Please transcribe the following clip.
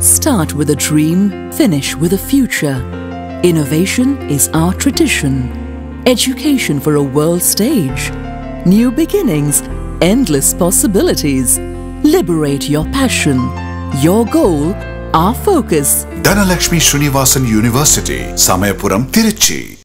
Start with a dream, finish with a future. Innovation is our tradition. Education for a world stage. New beginnings, endless possibilities. Liberate your passion. Your goal, our focus. Dhanalakshmi Srinivasan University, Samayapuram, Tiruchi.